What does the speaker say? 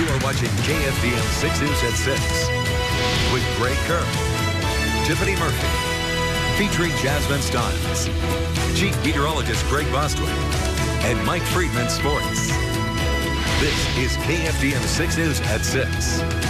You are watching KFDM 6 News at 6 with Greg Kerr, Tiffany Murphy, featuring Jasmine Stiles, Chief Meteorologist Greg Bostwick, and Mike Friedman Sports. This is KFDM 6 News at 6.